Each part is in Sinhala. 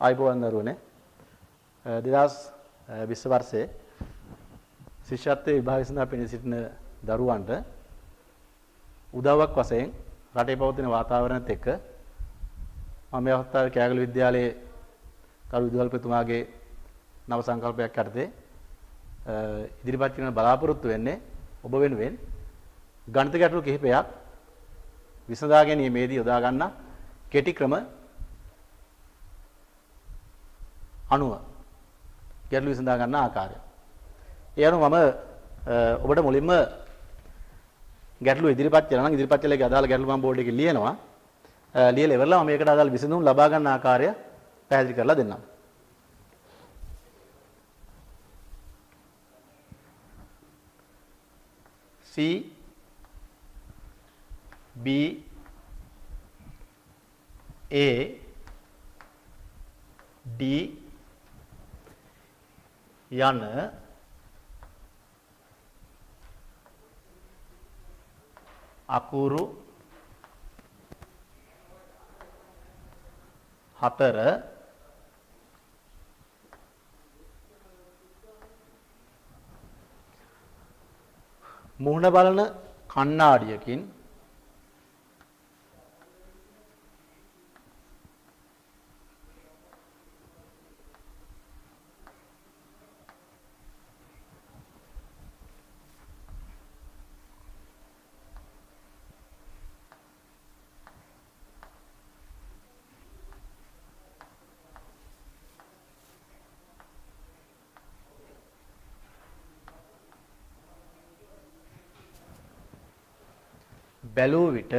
ආයිබෝවන් දරුවනේ. 2020 වර්ෂයේ ශිෂ්‍යත්වයේ විභාග සඳහා පෙනී සිටින දරුවන්ට උදව්වක් වශයෙන් රටේ පවතින වාතාවරණයත් එක්ක මම මේ අවස්ථාවේ කෑගල විද්‍යාලයේ කරු විදුහල්පතිතුමාගේ නව සංකල්පයක් යටතේ ඉදිරිපත් කරන බලාපොරොත්තු වෙන්නේ ඔබ වෙනුවෙන් ගණිත ගැටලු කිහිපයක් විසඳා ගැනීමේදී යොදා ගන්න කෙටි ක්‍රම අනුව ගැටලු විසඳා ගන්න ආකාරය. ඒ අනුව මම ඔබට මුලින්ම ගැටලු ඉදිරිපත් කරනවා නම් ඉදිරිපත් කළේ අදාළ ගැටලු මම බෝඩ් එකේ ලියනවා. ලියලා ඉවරලා මම මේකට අදාළ විසඳුම් ලබා ගන්න ආකාරය පැහැදිලි කරලා දෙන්නම්. C B A D යන අකුරු හතර මුහුණ බලන කණ්ණාඩියකින් බැලූ විට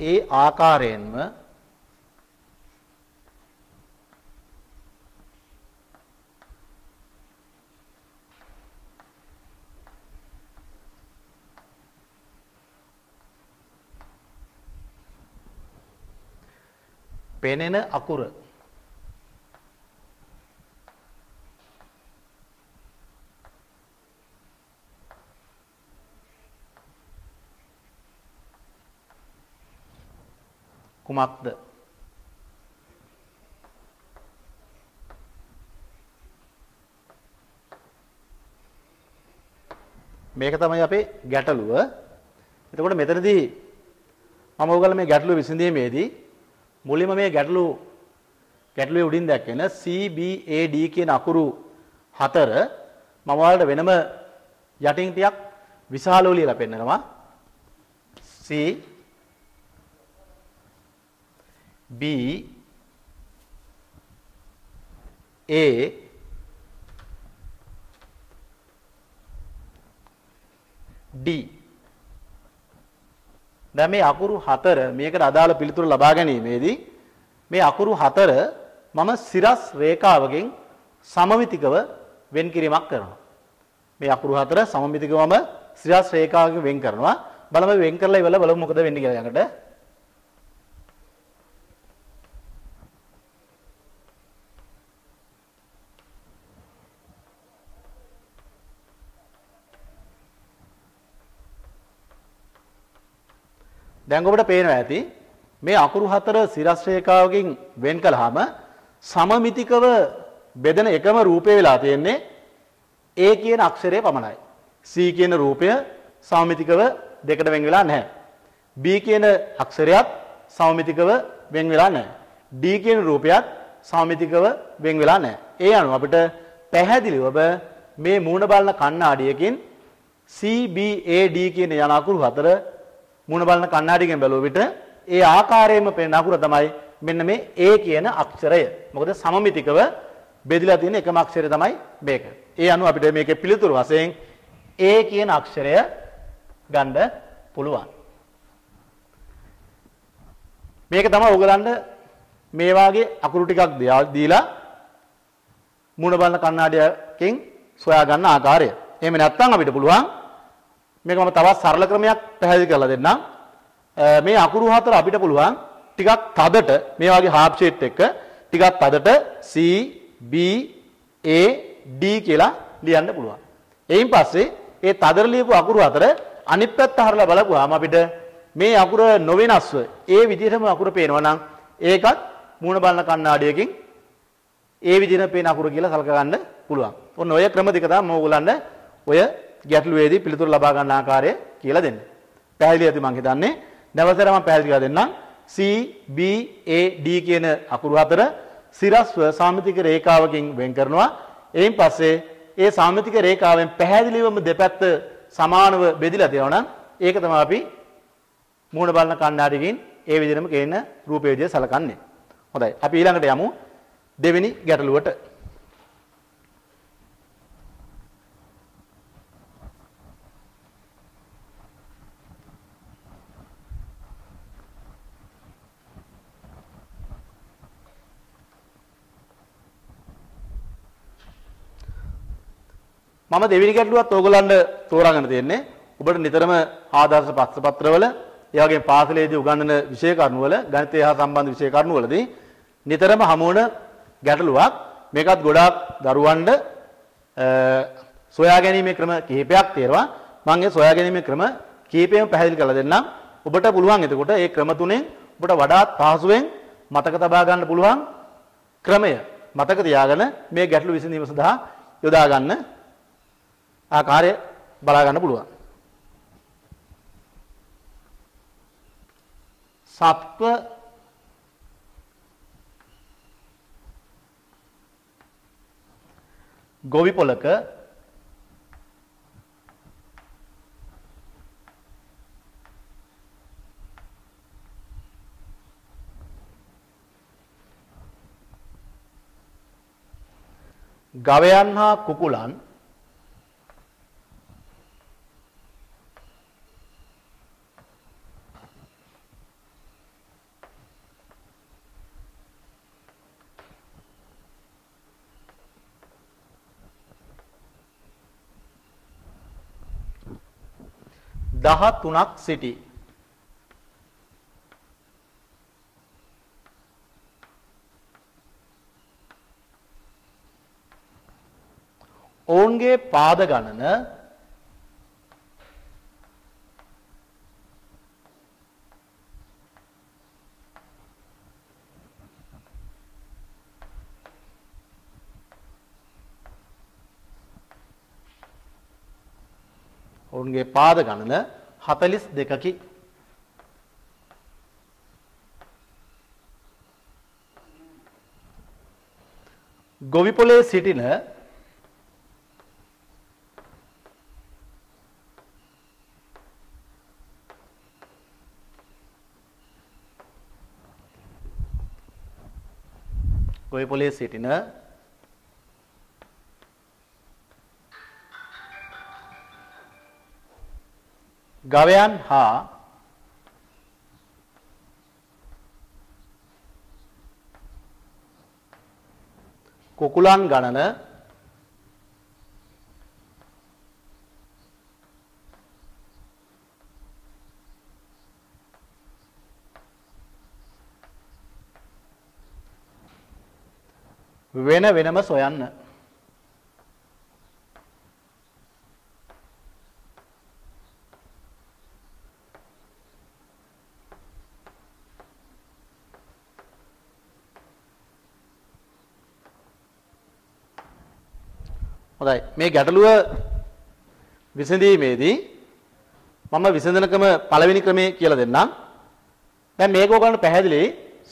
ඒ ආකාරයෙන්ම පෙනෙන අකුර කුමක්ද මේක තමයි අපේ ගැටලුව. එතකොට මෙතනදී මම ඔයගොල්ලෝ මේ ගැටලුව විසඳීමේදී මුලින්ම මේ ගැටලු ගැටලුවේ උඩින් දැක්වෙන C B A D කියන අකුරු හතර මම ඔයාලට වෙනම යටින් ටිකක් විශාලව ලියලා පෙන්නනවා. C B A D දැන් මේ අකුරු හතර මේකට අදාළ පිළිතුරු ලබා ගැනීමේදී මේ අකුරු හතර මම සිරස් රේඛාවකින් සමමිතිකව වෙන් කිරීමක් කරනවා. මේ අකුරු හතර සමමිතිකව මම සිරස් රේඛාවකින් වෙන් කරනවා. බලමු වෙන් කරලා ඉවරලා බලමු මොකද වෙන්නේ කියලා යකට. දැන් ඔබට පේනවා ඇති මේ අකුරු හතර සිරස් රේඛාවකින් වෙන් කළාම සමමිතිකව බෙදෙන එකම රූපය වෙලා තියෙන්නේ A කියන අක්ෂරය පමණයි. C කියන රූපය සමමිතිකව දෙකට වෙන් වෙලා නැහැ. B කියන අක්ෂරයත් සමමිතිකව වෙන් වෙලා නැහැ. D කියන රූපයත් සමමිතිකව වෙන් වෙලා නැහැ. ඒ අනුව අපිට පැහැදිලිව ඔබ මේ මූණ බලන කණ්ණාඩියකින් C B A D කියන යන අකුරු හතර මුණ බලන කණ්ණාඩියෙන් බැලුව විට ඒ ආකාරයෙන්ම පෙනෙන අකුර තමයි මෙන්න මේ A කියන අක්ෂරය. මොකද සමමිතිකව බෙදලා තියෙන එකම අක්ෂරය තමයි මේක. ඒ අනුව අපිට මේකේ පිළිතුරු වශයෙන් A කියන අක්ෂරය ගන්න පුළුවන්. මේක තමයි ඕගලන්ට මේ වාගේ අකුරු ටිකක් දීලා මුණ බලන කණ්ණාඩියකින් සොයා ගන්න ආකාරය. එහෙම නැත්නම් අපිට පුළුවන් මේක මම තවත් සරල ක්‍රමයක් පැහැදිලි කරලා දෙන්නම්. මේ අකුරු හතර අපිට පුළුවන් ටිකක් තදට මේ වගේ හාෆ් ෂේප් එක ටිකක් තදට C B A D කියලා ලියන්න පුළුවන්. එයින් පස්සේ ඒ තදර ලියපු අකුරු අතර අනිත් පැත්ත හරලා බලපුවාම අපිට මේ අකුර නොවෙනස්ව ඒ විදිහටම අකුර පේනවා නම් ඒකත් මූණ බලන කණ්ණාඩියකින් ඒ විදිහට පේන අකුර කියලා සලක ගන්න පුළුවන්. ඔන්න ඔය ක්‍රම දෙක තමයි ඕගොල්ලන්ට ඔය ගැටලුවේදී පිළිතුරු ලබා ගන්න ආකාරය කියලා දෙන්නේ. පැහැදිලි ඇති මං හිතන්නේ. නැවතර මම පැහැදිලි කරලා දෙන්නම්. C B A D කියන අකුරු හතර සිරස්ව සාමිතික රේඛාවකින් වෙන් කරනවා. එයින් පස්සේ ඒ සාමිතික රේඛාවෙන් පැහැදිලිවම දෙපැත්ත සමානව බෙදිලා තියෙනවා නම් ඒක තමයි අපි මූණ බලන කණ්ණාඩියකින් ඒ විදිහටම කේන රූපේ විදිහට සලකන්නේ. හොඳයි. අපි ඊළඟට යමු දෙවෙනි ගැටලුවට. මම දෙවෙනි ගැටලුවත් ඕගලන්ට තෝරාගෙන තියෙන්නේ. ඔබට නිතරම ආදර්ශ පත්‍රපත්‍රවල ඒ වගේම පාසලේදී උගන්වන විෂය කරුණු වල ගණිතය හා සම්බන්ධ විෂය කරුණු වලදී නිතරම හමු වන ගැටලුවක්. මේකත් ගොඩාක් දරුවන්ට සොයා ගැනීමේ ක්‍රම කිහිපයක් තියෙනවා. මම ඒ සොයා ගැනීමේ ක්‍රම කිහිපයම පැහැදිලි කරලා දෙන්නම්. ඔබට පුළුවන් එතකොට මේ ක්‍රම තුනෙන් ඔබට වඩාත් පහසුවෙන් මතක තබා ගන්න පුළුවන් ක්‍රමය මතක තියාගෙන මේ ගැටලු විසඳීම සඳහා යොදා ගන්න ආකාරය බලා ගන්න පුළුවන්. සත්ව ගොවි පොලක ගවයන් හා කුකුලන් දහ තුනක් සිටි. ඔවුන්ගේ පාද ගණන ඔවුන්ගේ පාද ගණන 42කි. ගොවිපොලේ සිටින ගොවිපොලේ සිටින ගවයන් හා කුකුලන් ගණන වෙන වෙනම සොයන්න. හොඳයි මේ ගැටලුව විසඳීමේදී මම විසඳනකම පළවෙනි ක්‍රමේ කියලා දෙන්නම්. දැන් මේක ඔයගොල්ලන්ට පැහැදිලි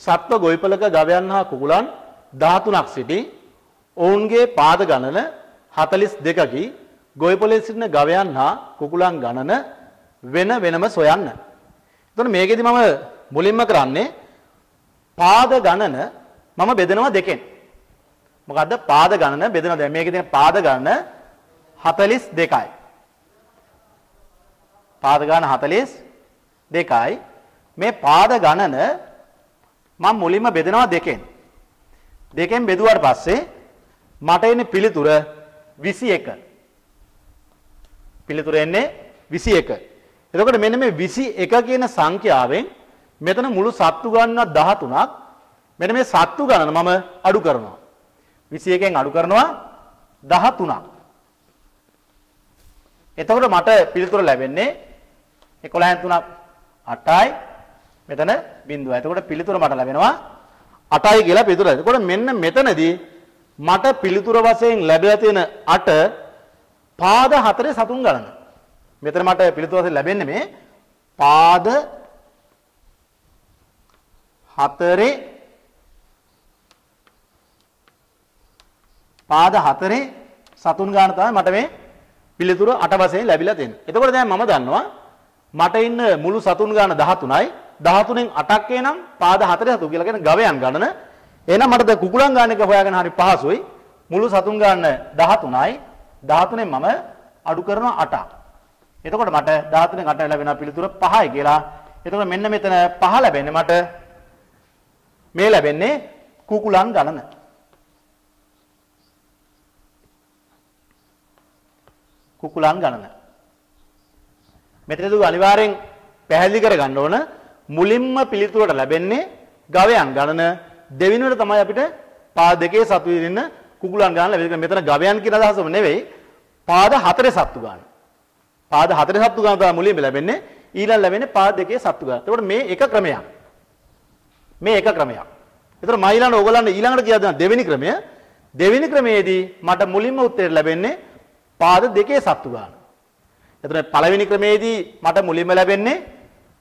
සත්ව ගොවිපලක ගවයන් හා කුකුලන් 13ක් සිටි ඔවුන්ගේ පාද ගණන 42කි ගොවිපලේ සිටින ගවයන් හා කුකුලන් ගණන වෙන වෙනම සොයන්න. එතකොට මේකෙදි මම මුලින්ම කරන්නේ පාද ගණන මම බෙදනවා දෙකෙන්. මොකද්ද? පාද ගණන බෙදෙනවා. දැන් මේකේ තියෙන පාද ගණන 42යි පාද ගණන 42යි මේ පාද ගණන මම මුලින්ම බෙදනවා දෙකෙන්. දෙකෙන් බෙදුවාට පස්සේ මට එන්නේ පිළිතුර 21 පිළිතුර එන්නේ 21 එතකොට මෙන්න මේ 21 කියන සංඛ්‍යාවෙන් මෙතන මුළු සත්තු ගණන 13ක් මෙන්න මේ සත්තු ගණන මම අඩු කරනවා. 21න් අඩු කරනවා 13ක්. එතකොට මට පිළිතුර ලැබෙන්නේ 11 3ක් 8යි මෙතන බිඳුවයි. එතකොට පිළිතුර මට ලැබෙනවා 8යි කියලා පිළිතුර. එතකොට මෙන්න මෙතනදී මට පිළිතුර වශයෙන් ලැබලා තියෙන 8 පාද 4 සතුන් ගණන. මෙතන මට පිළිතුර වශයෙන් ලැබෙන්නේ මේ පාද 4 පාද 4 සතුන් ගාන තමයි මට මේ පිළිතුර 8 වශයෙන් ලැබිලා තියෙන්නේ. එතකොට දැන් මම දන්නවා මට ඉන්න මුළු සතුන් ගාන 13යි 13න් 8ක් එනම් පාද 4 සතු කියලා කියන ගවයන් ගණන. එහෙනම් මට ද කුකුලන් ගාන එක හොයාගෙන හරි පහසුයි. මුළු සතුන් ගාන 13යි 13න් මම අඩු කරනවා 8ක්. එතකොට මට 13න් 8 ලැබෙන පිළිතුර 5යි කියලා. එතකොට මෙන්න මෙතන 5 ලැබෙන්නේ මට මේ ලැබෙන්නේ කුකුලන් ගණන. කුකුලන් ගණන. මෙතනදී අනිවාර්යෙන් පැහැදිලි කරගන්න ඕන මුලින්ම පිළිතුරට ලැබෙන්නේ ගවයන් ගණන දෙවෙනිවට තමයි අපිට පාද දෙකේ සතු වෙන්න කුකුලන් ගණන ලැබෙන්නේ. මෙතන ගවයන් කියන අදහසම නෙවෙයි පාද හතරේ සතු ගන්න. පාද හතරේ සතු ගන්න තමයි මුලින්ම ලැබෙන්නේ. ඊළඟ ලැබෙන්නේ පාද දෙකේ සතු ගන්න. එතකොට මේ එක ක්‍රමයක්. මේ එක ක්‍රමයක්. එතකොට මම ඊළඟට ඕගලන්ට ඊළඟට කියලා දෙන දෙවෙනි ක්‍රමය දෙවෙනි ක්‍රමයේදී මට මුලින්ම උත්තරය ලැබෙන්නේ පාද දෙකේ සත්තු ගන්න. එතන පළවෙනි ක්‍රමේදී මට මුලින්ම ලැබෙන්නේ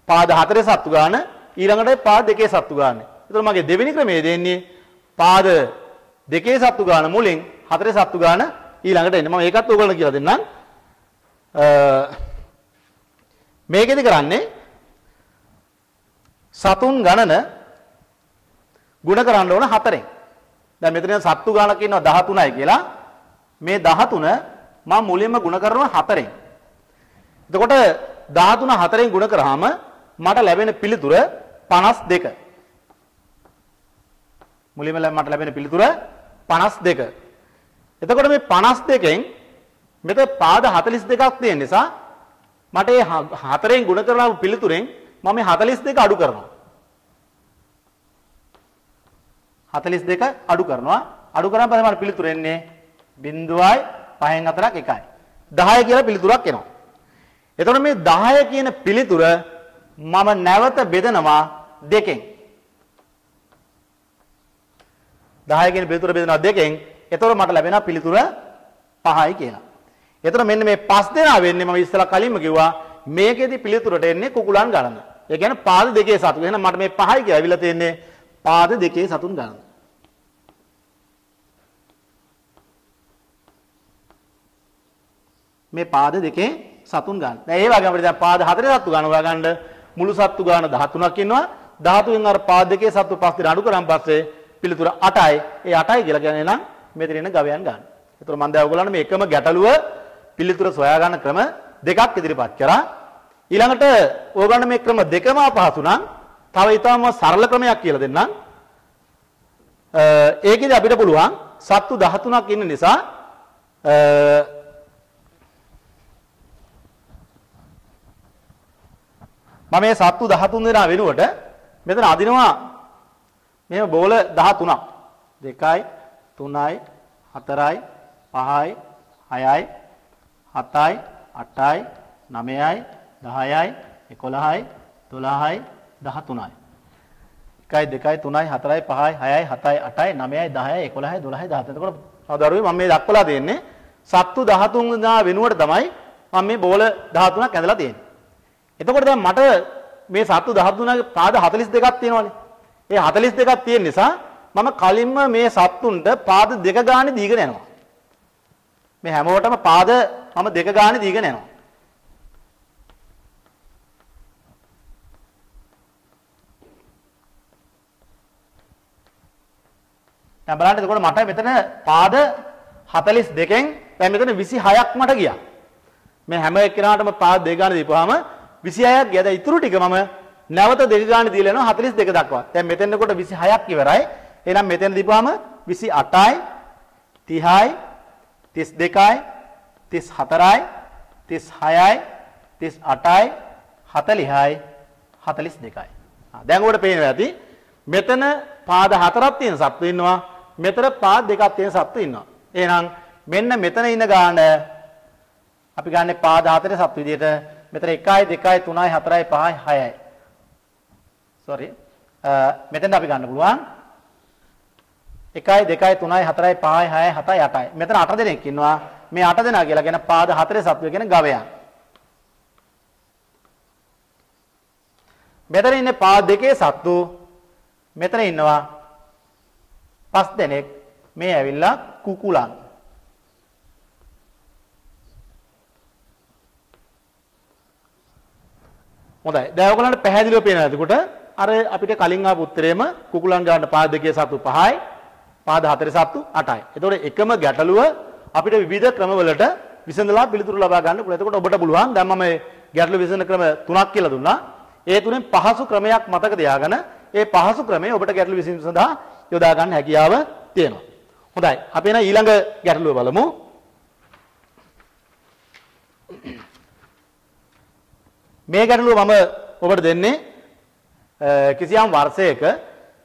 පාද හතරේ සත්තු ගන්න ඊළඟට පාද දෙකේ සත්තු ගන්න. එතන මගේ දෙවෙනි ක්‍රමයේ දෙන්නේ පාද දෙකේ සත්තු ගන්න මුලින් හතරේ සත්තු ගන්න ඊළඟට එන්නේ. මම ඒකත් ඕගොල්ලන්ට කියලා දෙන්නම්. මේකෙදි කරන්නේ සතුන් ගණන ಗುಣ කරන්න ඕන හතරෙන්. දැන් මෙතන සත්තු ගණනක් ඉන්නවා 13යි කියලා. මේ 13 මම මුලින්ම ಗುಣ කරනවා 4ෙන්. එතකොට 13 4ෙන් ಗುಣ කරාම මට ලැබෙන පිළිතුර 52. මුලින්ම මට ලැබෙන පිළිතුර 52. එතකොට මේ 52කින් මෙතන පාද 42ක් තියෙන නිසා මට මේ 4ෙන් ಗುಣ කරලා පිළිතුරෙන් මම මේ 42 අඩු කරනවා. 42 අඩු කරනවා. අඩු කරාම පස්සේ මට පිළිතුර එන්නේ 0.5 පහෙන් හතරක් එකයි. 10 කියලා පිළිතුරක් එනවා. එතකොට මේ 10 කියන පිළිතුර මම නැවත බෙදනවා දෙකෙන්. 10 කියන පිළිතුර බෙදනවා දෙකෙන්. එතකොට මට ලැබෙන පිළිතුර 5යි කියලා. එතකොට මෙන්න මේ 5 දෙනා වෙන්නේ මම ඉස්සලා කලින්ම කිව්වා මේකෙදි පිළිතුරට එන්නේ කුකුලන් ගණන. ඒ කියන්නේ පාද දෙකේ සතු. එහෙනම් මට මේ 5යි කියලා ඇවිල්ලා තියෙන්නේ පාද දෙකේ සතුන් ගණන. මේ පාද දෙකේ සතුන් ගන්න. දැන් ඒ වගේම අපිට දැන් පාද හතරේ සතු ගන්න හොයාගන්න මුළු සතු ගන්න 13ක් ඉන්නවා. 13න් අර පාද දෙකේ සතු පස් දෙනා අඩු කරන් පස්සේ පිළිතුර 8යි. ඒ 8යි කියලා කියන්නේ නම් මෙතන ඉන්න ගවයන් ගන්න. ඒතර මම දැන් ඔයගොල්ලන්ට මේ එකම ගැටලුව පිළිතුර සොයා ගන්න ක්‍රම දෙකක් ඉදිරිපත් කරා. ඊළඟට ඕගොල්ලන්ට මේ ක්‍රම දෙකම අපහසු නම් තව ඊටම සරල ක්‍රමයක් කියලා දෙන්නම්. ඒකෙදි අපිට පුළුවන් සත්තු 13ක් ඉන්න නිසා මම මේ සත්තු 13 දෙනා වෙනුවට මෙතන අදිනවා මෙහෙම බෝල 13ක් 2යි 3යි 4යි 5යි 6යි 7යි 8යි 9යි 10යි 11යි 12යි 13යි 1යි 2යි 3යි 4යි 5යි 6යි 7යි 8යි 9යි 10යි 11යි 12යි 13යි එතකොට සමහරවිට මම මේ දක්වලා දෙන්නේ සත්තු 13 දෙනා වෙනුවට තමයි මම මේ බෝල 13ක් ඇඳලා තියෙන්නේ. එතකොට දැන් මට මේ සත්තු 13ගේ පාද 42ක් තියෙනවානේ. ඒ 42ක් තියෙන නිසා මම කලින්ම මේ සත්තුන්ට පාද දෙක ගානේ දීගෙන යනවා. මේ හැමෝටම පාද මම දෙක ගානේ දීගෙන යනවා. දැන් බලන්න එතකොට මට මෙතන පාද 42කින් දැන් මෙතන 26ක් මට ගියා. මේ හැම එක්කෙනාටම පාද දෙක ගානේ දීපුවාම 26ක් ගියා. දැන් ඉතුරු ටික මම නැවත දෙක ගානේ දීලා යනවා 42 දක්වා. දැන් මෙතෙන්කොට 26ක් ඉවරයි. එහෙනම් මෙතෙන් දීපුවාම 28යි 30යි 32යි 34යි 36යි 38යි 40යි 42යි. දැන් ඔබට පේනවා ඇති මෙතන පාද හතරක් තියෙන සත්තු ඉන්නවා. මෙතන පාද දෙකක් තියෙන සත්තු ඉන්නවා. එහෙනම් මෙන්න මෙතන ඉන්න ගාන අපි ගන්න පාද හතරේ සත් විදියට මෙතන 1යි 2යි 3යි 4යි 5යි 6යි. sorry. Uh, මෙතෙන්ද අපි ගන්න පුළුවන් 1යි 2යි 3යි 4යි 5යි 6යි 7යි 8යි. මෙතන 8 දෙනෙක් ඉන්නවා. මේ 8 දෙනා කියලා කියන පාද හතරේ සත්වය කියන ගවයන්. මෙතන ඉන්නේ පාද දෙකේ සත්තු. මෙතන ඉන්නවා පස් දෙනෙක්. මේ ඇවිල්ලා කුකුලන්. හොඳයි. දැන් ඔයගොල්ලන්ට පැහැදිලිව පේනවා එතකොට අර අපිට කලින් ආපු උත්තරේම කුකුලන් ගන්න පාද දෙකේ සතු 5යි පාද හතරේ සතු 8යි. එතකොට එකම ගැටලුව අපිට විවිධ ක්‍රමවලට විසඳලා පිළිතුරු ලබා ගන්න පුළුවන්. එතකොට ඔබට පුළුවන් දැන් මම මේ ගැටලු විසඳන ක්‍රම තුනක් කියලා දුන්නා. ඒ තුනෙන් පහසු ක්‍රමයක් මතක තියාගෙන ඒ පහසු ක්‍රමය ඔබට ගැටලු විසඳීම සඳහා යොදා ගන්න හැකියාව තියෙනවා. හොඳයි. අපි එන ඊළඟ ගැටලුව බලමු. මේ ගැටලුව මම ඔබට දෙන්නේ කිසියම් වර්ෂයක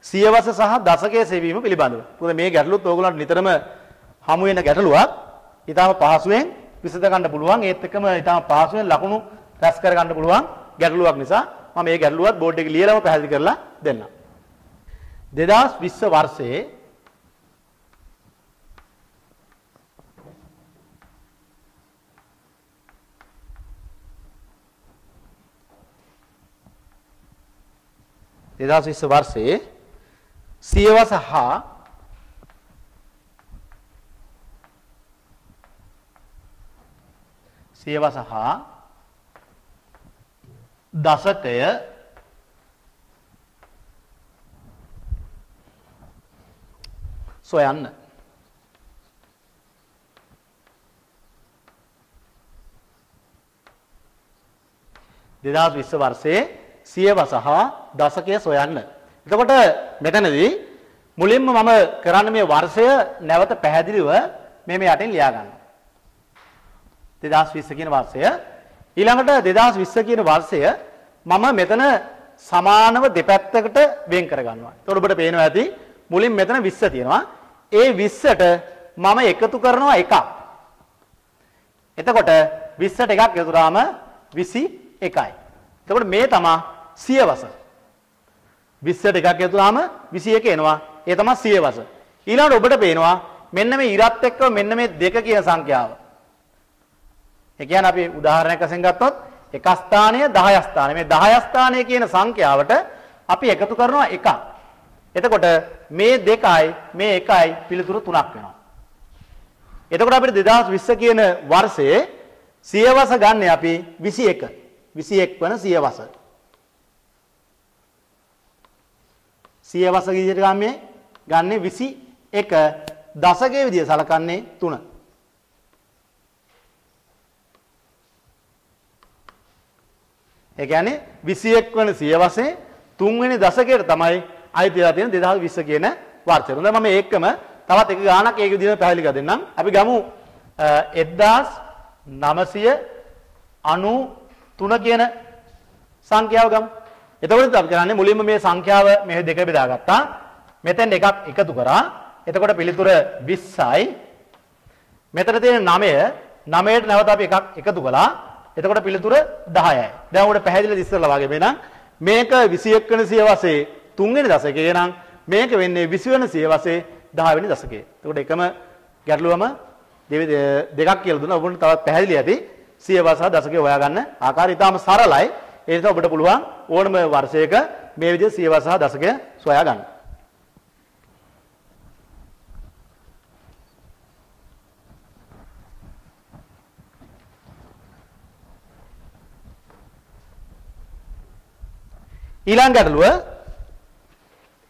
සියවස සහ දශකයේ සෙවීම පිළිබඳව. මොකද මේ ගැටලුවත් ඕගොල්ලන්ට නිතරම හමු වෙන ගැටලුවක්. ඊටාම පහසුවෙන් විසඳ ගන්න පුළුවන්. ඒත් එක්කම ඊටාම පහසුවෙන් ලකුණු රැස් කර ගන්න පුළුවන් ගැටලුවක් නිසා මම මේ ගැටලුවත් බෝඩ් එකේ ලියලාම පැහැදිලි කරලා දෙන්නම්. 2020 වර්ෂයේ දෙදස් විස්ස වර්ෂයේ සියවස හා සියවස හා දසකය සොයන්න දෙදස් විස්ස වර්ෂයේ සියවස හා දශකය සොයන්න. එතකොට මෙතනදී මුලින්ම මම කරන්න මේ වර්ෂය නැවත පැහැදිලිව මේ මේ යටින් ලියා ගන්න. 2020 කියන වර්ෂය ඊළඟට 2020 කියන වර්ෂය මම මෙතන සමානව දෙපැත්තකට වෙන් කර ගන්නවා. එතකොට ඔබට පේනවා ඇති මුලින් මෙතන 20 තියෙනවා. ඒ 20ට මම එකතු කරනවා එකක්. එතකොට 20ට එකක් එකතු කරාම 21යි. එතකොට මේ තමයි සියවස. 20ට එකක් ඇතුළාම 21 එනවා. ඒ තමයි සියවස. ඊළඟට ඔබට පේනවා මෙන්න මේ ඉරත් එක්ක මෙන්න මේ දෙක කියන සංඛ්‍යාව. ඒ කියන්නේ අපි උදාහරණයක් වශයෙන් ගත්තොත් එක ස්ථානය 10 ස්ථානය. මේ 10 ස්ථානය කියන සංඛ්‍යාවට අපි එකතු කරනවා එකක්. එතකොට මේ දෙකයි මේ එකයි පිළිතුරු තුනක් වෙනවා. එතකොට අපිට 2020 කියන වර්ෂයේ සියවස ගන්න අපි 21. 21 වන සියවස. සියවස විදිහට ගන්නේ ගන්නේ 21 දශකයේ විදිහට සලකන්නේ 3. ඒ කියන්නේ 21 වෙනි සියවසේ 3 වෙනි දශකයට තමයි අයිතිලා තියෙන 2020 කියන වර්ෂය. හොඳයි මම ඒකම තවත් එක ගාණක් ඒක විදිහට පැහැදිලි කර දෙන්නම්. අපි ගමු 1993 කියන සංඛ්‍යාව ගමු. එතකොට අපි කරන්නේ මුලින්ම මේ සංඛ්‍යාව මේ දෙක බෙදාගත්තා. මෙතෙන් එකක් එකතු කරා. එතකොට පිළිතුර 20යි. මෙතන තියෙන 9 9ට නැවත අපි එකක් එකතු කළා. එතකොට පිළිතුර 10යි. දැන් උඩ පැහැදිලිද ඉස්සරලා වගේ වෙනනම් මේක 21 වෙනි සියවසේ 3 වෙනි දශකයේ නම් මේක වෙන්නේ 20 වෙනි සියවසේ 10 වෙනි දශකයේ. එතකොට එකම ගැටලුවම දෙකක් කියලා දුන්නා. ඔබට තවත් පැහැදිලි ඇති සියවස දශකයේ හොයාගන්න ආකාරය ඉතාම සරලයි. ඒ නිසා ඔබට පුළුවන් ඕනම වර්ෂයක මේ විදිහට සියවස සහ දශකය සොයා ගන්න. ඊළඟ ගැටලුව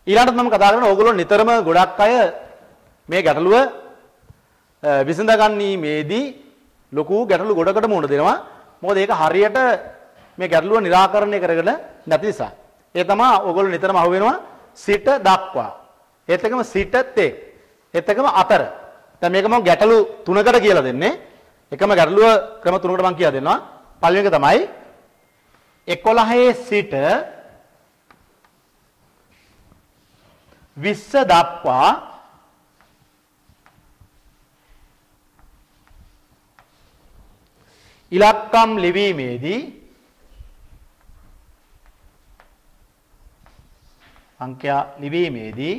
ඊළඟට මම කතා කරන ඕගොල්ලෝ නිතරම ගොඩක් අය මේ ගැටලුව විසඳගන්නීමේදී ලොකු ගැටලු ගොඩකට මුහුණ දෙනවා. මොකද ඒක හරියට මේ ගැටලුව निराකරණය කරගෙන නැති නිසා. ඒ තමයි ඔයගොල්ලෝ නිතරම අහුවෙනවා සිට දක්වා. ඒත් එකම සිට තේ. ඒත් එකම අතර. දැන් මේක මම ගැටලු තුනකට කියලා දෙන්නේ. එකම ගැටලුව ක්‍රම තුනකට මම කියලා දෙනවා. පළවෙනි එක තමයි 11 සිට 20 දක්වා ඉලක්කම් ලිවීමේදී සංඛ්‍යා ලිවීමේදී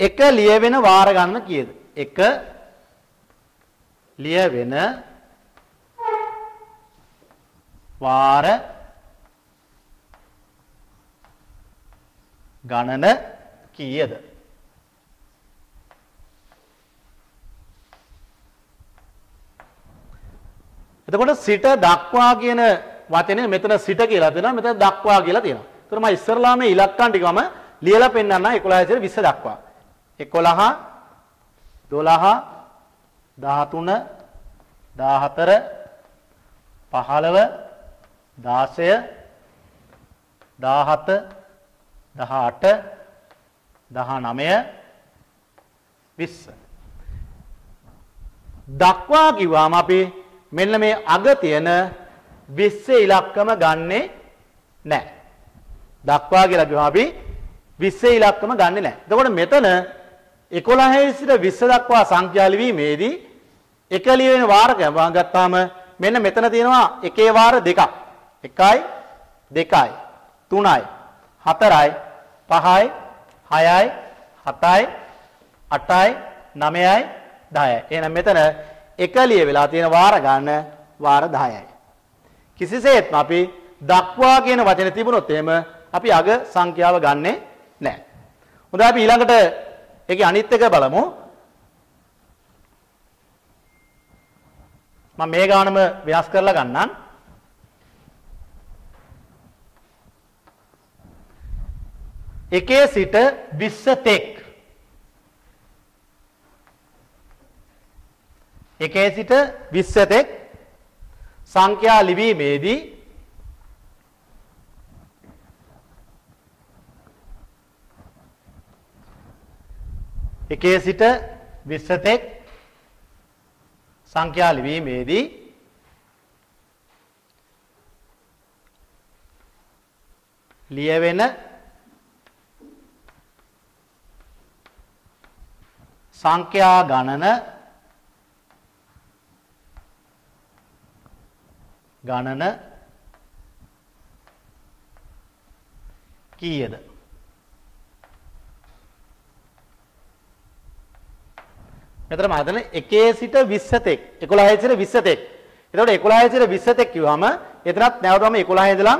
එක ලියවෙන වාර ගන්න කීයද? එක ලියවෙන වාර ගණන කීයද? එතකොට සිට දක්වා කියන වචනේ මෙතන සිට කියලා තියෙනවා මෙතන දක්වා කියලා තියෙනවා. ඒතර මම ඉස්සරලා මේ ඉලක්කම් ටිකම ලියලා පෙන්නන්න 11 20 දක්වා. 11 12 13 14 15 16 17 18 19 20 දක්වා කිව්වම අපි මෙන්න මේ අග තියෙන 20 ඉලක්කම ගන්නෙ නැහැ. දක්වා කියලා කිව්වම අපි 20 ඉලක්කම ගන්නෙ නැහැ. එතකොට මෙතන 11 සිට 20 දක්වා සංඛ්‍යා ලිවීමේදී එක ලියවෙන වාර ගත්තාම මෙන්න මෙතන තියෙනවා එකේ වාර දෙකක්. 1යි 2යි 3යි 4යි 5යි 6යි 7යි 8යි 9යි 10යි. එහෙනම් මෙතන එකලිය වෙලා තියෙන වාර ගන්න වාර 10යි. කිසිසේත්ම අපි දක්වා කියන වචනේ තිබුණොත් එහෙම අපි අග සංඛ්‍යාව ගන්නෙ නැහැ. හොඳයි අපි ඊළඟට ඒකේ අනිත් එක බලමු. මම මේ ගානම වෙනස් කරලා ගන්නම්. එකේ සිට 20 තෙක් එකේ සිට 20 තෙක් සංඛ්‍යා ලිවීමේදී එකේ සිට 20 තෙක් සංඛ්‍යා ලිවීමේදී ලියවෙන සංඛ්‍යා ගණන ගණන කීයද? මෙතන මම හිතන්නේ 1 සිට 20 තෙක් 11 සිට 20 තෙක්. එතකොට 11 සිට 20 තෙක් කිව්වම එතනත් නැවතම 11 ඉඳලා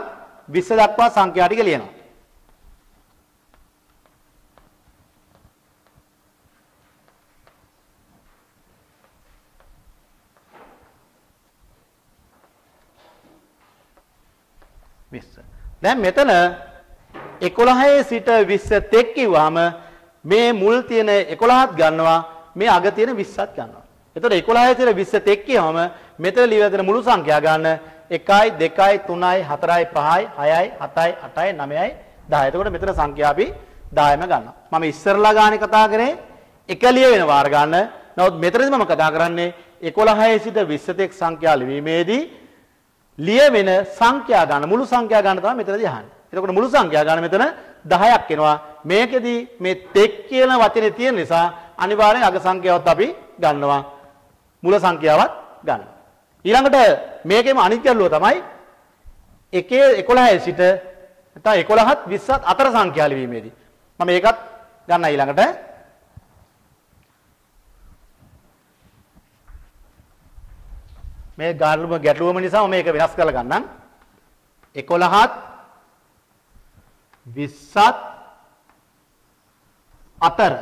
20 දක්වා සංඛ්‍යා ටික ලියනවා. දැන් මෙතන 11 සිට 20 තෙක් කිව්වහම මේ මුල් තියෙන 11ත් ගන්නවා මේ අග තියෙන 20ත් ගන්නවා. එතකොට 11 සිට 20 තෙක් කියවම මෙතන ලියවෙන මුළු සංඛ්‍යා ගන්න 1යි 2යි 3යි 4යි 5යි 6යි 7යි 8යි 9යි 10. එතකොට මෙතන සංඛ්‍යා අපි 10ම ගන්නවා. මම ඉස්සරලා ගානේ කතා කරේ එක ලියවෙන වාර ගන්න. නමුත් මෙතනදී මම කතා කරන්නේ 11 සිට 20 තෙක් සංඛ්‍යා ලිවීමේදී ලියවෙන සංඛ්‍යා ගන්න මුළු සංඛ්‍යා ගන්න තමයි මෙතනදී අහන්නේ. එතකොට මුළු සංඛ්‍යා ගන්න මෙතන 10ක් එනවා. මේකෙදි මේ තෙක් කියන වචනේ තියෙන නිසා අනිවාර්යෙන් අග සංඛ්‍යාවත් අපි ගන්නවා. මුල සංඛ්‍යාවත් ගන්න. ඊළඟට මේකෙම අනිත් ගැටලුව තමයි එකේ 11 සිට නැත්නම් 11ත් 20ත් අතර සංඛ්‍යා ලිවීමේදී මම ඒකත් ගන්න ඊළඟට මේ ගැටලුව ගැටලුවම නිසා මම මේක වෙනස් කරලා ගන්නම් 11ත් 20ත් අතර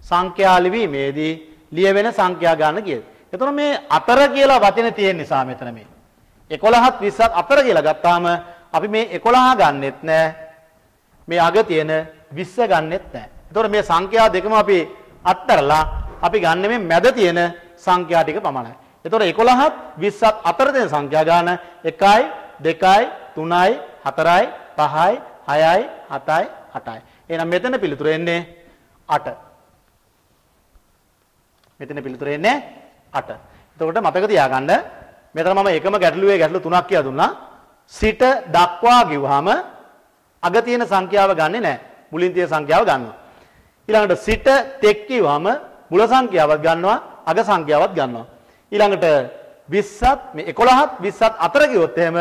සංඛ්‍යා ලිවීමේදී ලියවෙන සංඛ්‍යා ගන්න කියද. එතකොට මේ අතර කියලා වචනේ තියෙන නිසා මෙතන මේ 11ත් 20ත් අතර කියලා ගත්තාම අපි මේ 11 ගන්නෙත් නෑ. මේ අග තියෙන 20 ගන්නෙත් නෑ. එතකොට මේ සංඛ්‍යා දෙකම අපි අත්තරලා අපි ගන්න මේ මැද තියෙන සංඛ්‍යා ටික පමණයි. එතකොට 11ත් 20ත් අතර තියෙන සංඛ්‍යා ගාන 1යි 2යි 3යි 4යි 5යි 6යි 7යි 8යි. එහෙනම් මෙතන පිළිතුර එන්නේ 8. මෙතන පිළිතුර එන්නේ 8. එතකොට මතක තියාගන්න මෙතන මම එකම ගැටලුවේ ගැටලු තුනක් කියලා දුන්නා. සිට දක්වා කිව්වහම අග තියෙන සංඛ්‍යාව ගන්නෙ නැහැ. මුලින් තියෙන සංඛ්‍යාව ගන්නවා. ඊළඟට සිට තෙක් කිව්වම මුල සංඛ්‍යාවක් ගන්නවා අග සංඛ්‍යාවක් ගන්නවා. ඊළඟට 20ත් මේ 11ත් 20ත් අතර කිව්වොත් එහෙම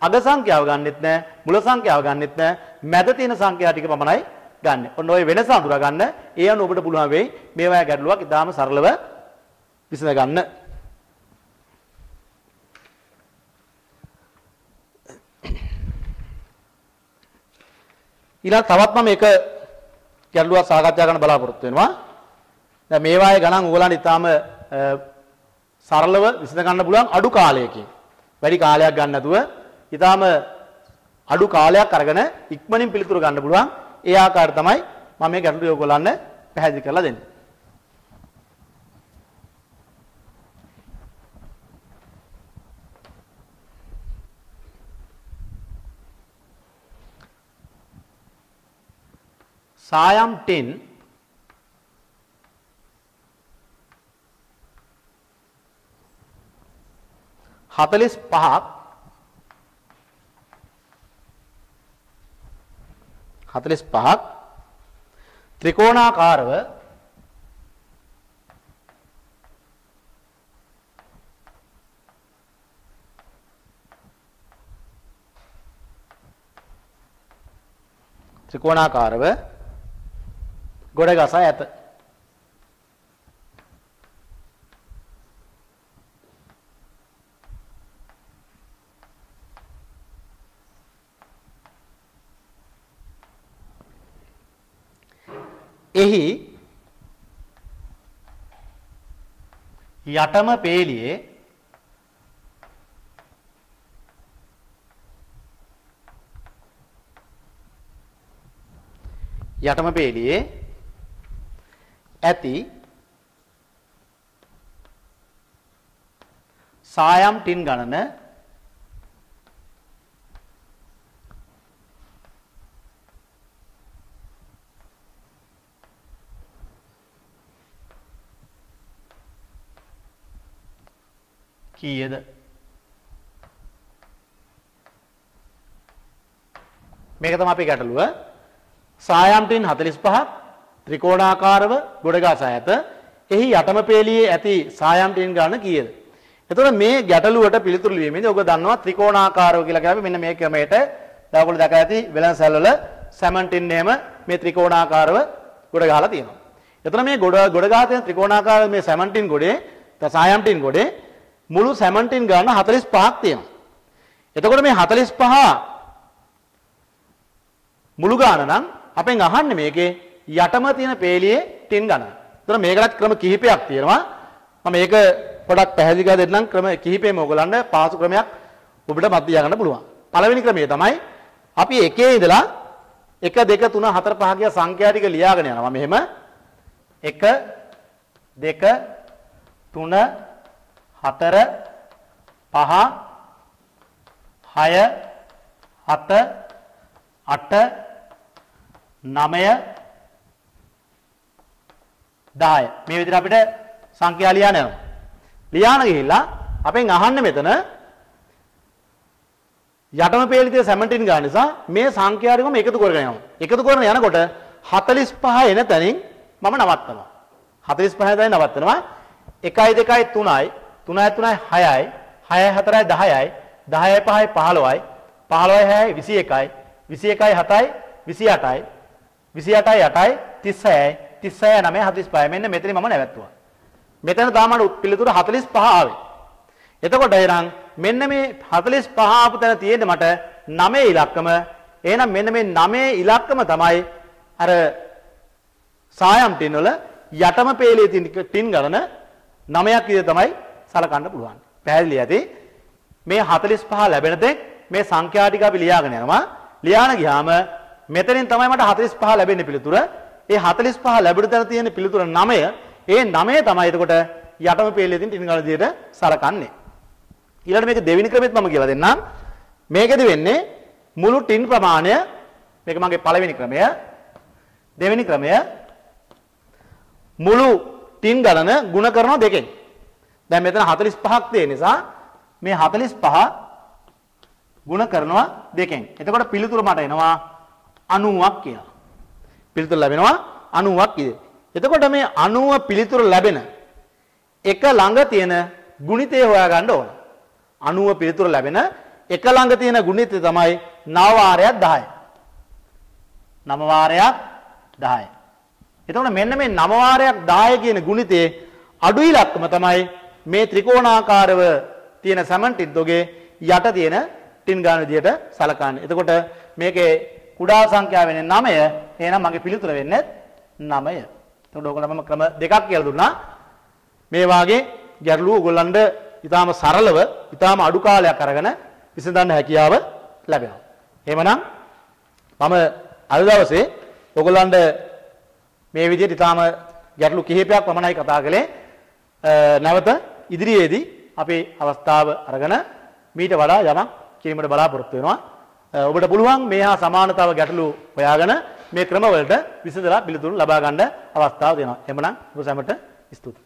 අග සංඛ්‍යාව ගන්නෙත් නැහැ මුල සංඛ්‍යාව ගන්නෙත් නැහැ මැද තියෙන සංඛ්‍යා ටික පමණයි ගන්න. ඔන්න ඔය වෙනස අඳුරා ගන්න. ඒ අනුව ඔබට පුළුවන් වෙයි මේවා ගැටලුවක් ඉතාම සරලව විසඳ ගන්න. ඊළඟ තවත් මම එක ගැටලුවක් සාකච්ඡා කරන්න බලාපොරොත්තු වෙනවා. දැන් මේවායේ ගණන් ඕගලන්ට ඉතාම සරලව විසඳ ගන්න පුළුවන් අඩු කාලයකින්. වැඩි කාලයක් ගන්න නැතුව ඉතාම අඩු කාලයක් අරගෙන ඉක්මනින් පිළිතුරු ගන්න පුළුවන්. ඒ ආකාරය තමයි මම මේ ගැටලුව ඔයගොල්ලන්ට පැහැදිලි කරලා දෙන්නේ. සායම් 10 හතලිස් පහක් හතලිස් පහක් ත්‍රිකෝණාකාරව ත්‍රිකෝණාකාරව ගොඩ ගසා ඇත. එහි යටම පේලියේ යටම පේලියේ ඇති සායම් ටින් ගණන කීයද මේක තමයි අපේ ගැටලුව සායම් ටින් 45ක් ත්‍රිකෝණාකාරව ගොඩගසා ඇත. එහි යටම පේලියේ ඇති සායම් ටින් ගන්න කීයද? එතකොට මේ ගැටලුවට පිළිතුරු ලියීමේදී ඔබ දන්නවා ත්‍රිකෝණාකාරව කියලා කියන්නේ මෙන්න මේ ක්‍රමයට දවකොළ දැක ඇති වෙලන් සැල් වල සැමන්ටින් එහෙම මේ ත්‍රිකෝණාකාරව ගොඩ ගහලා තියෙනවා. එතන මේ ගොඩ ගොඩ ගහලා තියෙන ත්‍රිකෝණාකාර මේ සැමන්ටින් ගොඩේ සායම් ටින් ගොඩේ මුළු සැමන්ටින් ගන්න 45ක් තියෙනවා. එතකොට මේ 45 මුළු ගාන නම් අපෙන් අහන්නේ මේකේ යටම තියෙන පේලියේ ටින් ගණන. එතන මේකලත් ක්‍රම කිහිපයක් තියෙනවා. මම මේක පොඩක් පැහැදිලි කරලා දෙන්නම් ක්‍රම කිහිපෙම ඔයගලන්ට පාසු ක්‍රමයක් ඔබට මත් තියා ගන්න පුළුවන්. පළවෙනි ක්‍රමය තමයි අපි එකේ ඉඳලා 1 2 3 4 5 කිය සංඛ්‍යා ටික ලියාගෙන යනවා. මෙහෙම 1 2 3 4 5 6 7 8 9 10 මේ විදිහට අපිට සංඛ්‍යා ලියන්න යනවා. ලියාන ගිහිල්ලා අපෙන් අහන්නේ මෙතන යටම පේලිතේ 17 ගාන නිසා මේ සංඛ්‍යා ටිකම එකතු කරගෙන යනවා. එකතු කරගෙන යනකොට 45 එන තැනින් මම නවත්තනවා. 45 තැනින් නවත්තනවා. 1යි 2යි 3යි 3යි 3යි 6යි 6යි 4යි 10යි 10යි 5යි 15යි 15යි 6යි 21යි 21යි 7යි 28යි 28යි 8යි 36යි 36 9 45 මෙන්න මෙතන මම නැවැත්තුවා. මෙතන තාමට පිළිතුර 45 ආවේ. එතකොට එහෙනම් මෙන්න මේ 45 ආපු තැන තියෙන්නේ මට 9 ඉලක්කම. එහෙනම් මෙන්න මේ 9 ඉලක්කම තමයි අර සායම් ටින් වල යටම පේලේ තියෙන ටින් ගණන 9ක් විදිහට තමයි සලකන්න පුළුවන්. පැහැදිලි ඇති. මේ 45 ලැබෙන තෙක් මේ සංඛ්‍යා ටික අපි ලියාගෙන යනවා. ලියාන ගියාම මෙතනින් තමයි මට 45 ලැබෙන්නේ පිළිතුර. ඒ 45 ලැබුණ තැන තියෙන පිළිතුර 9. ඒ 9 තමයි එතකොට යටම පේලිය තියෙන ටින් ගණන විදිහට සලකන්නේ. ඊළඟට මේක දෙවෙනි ක්‍රමෙත් මම කියලා දෙන්නම්. මේකෙදි වෙන්නේ මුළු ටින් ප්‍රමාණය මේක මගේ පළවෙනි ක්‍රමය. දෙවෙනි ක්‍රමය මුළු ටින් ගණන ಗುಣ කරනවා දෙකෙන්. දැන් මෙතන 45ක් තියෙන නිසා මේ 45 ಗುಣ කරනවා දෙකෙන්. එතකොට පිළිතුර මට එනවා 90ක් කියලා. පිළිතුරු ලැබෙනවා 90ක් ඉදේ. එතකොට මේ 90 පිළිතුරු ලැබෙන එක ළඟ තියෙන ගුණිතය හොයාගන්න ඕන. 90 පිළිතුරු ලැබෙන එක ළඟ තියෙන ගුණිතය තමයි නව වාරයක් 10. නව වාරයක් 10. එතකොට මෙන්න මේ නව වාරයක් 10 කියන ගුණිතයේ අඩු ඉලක්කම තමයි මේ ත්‍රිකෝණාකාරව තියෙන සමන් ටිද්දෝගේ යට තියෙන ටින් ගාන විදියට සලකන්නේ. එතකොට මේකේ කුඩා සංඛ්‍යාව වෙන්නේ 9. එහෙනම් මගේ පිළිතුර වෙන්නේ 9. එතකොට ඕගොල්ලෝ මම ක්‍රම දෙකක් කියලා දුන්නා. මේ වාගේ ගැටලු ඕගොල්ලන්ට ඊටාම සරලව ඊටාම අඩු කාලයක් අරගෙන විසඳන්න හැකියාව ලැබෙනවා. එහෙමනම් මම අද දවසේ ඔයගොල්ලන්ට මේ විදිහට ඊටාම ගැටලු කිහිපයක් පමණයි කතා කළේ. නැවත ඉදිරියේදී අපි අවස්ථාව අරගෙන මීට වඩා යමක් කිරීමට බලාපොරොත්තු වෙනවා. ඔබට පුළුවන් මේ හා සමානතාව ගැටලු හොයාගෙන මේ ක්‍රමවලට විසඳලා පිළිතුරු ලබා ගන්න අවස්ථාව දෙනවා. එhmenan ඔබ සැමට ස්තුතියි.